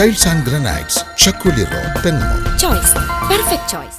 tiles and granites ചക്കുലി road തെങ്ങോ choice perfect choice